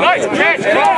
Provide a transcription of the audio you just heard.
Nice catch, Carl.